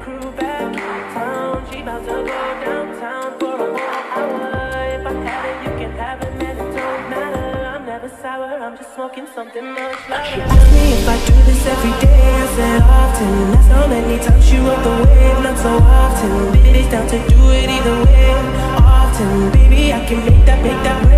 crew back in town. She about to go downtown for a whole hour. If I had it, you can have it, man. It don't matter. I'm never sour. I'm just smoking something much louder. Ask me if I do this every day. I said often. That's how many times you up the wave. Not so often. Baby, it's down to do it either way. Often, baby, I can make that, make that.